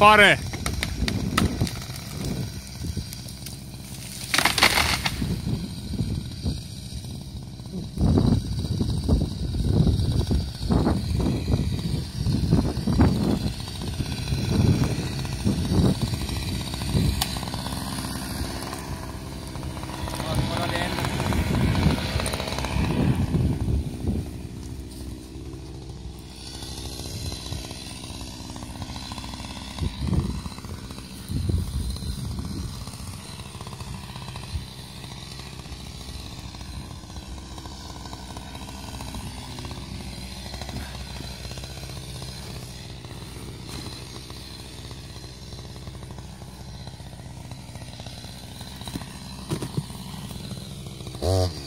fora! Mm-hmm.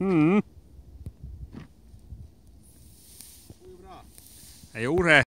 Mm. Oj, bra. Jag gjorde det.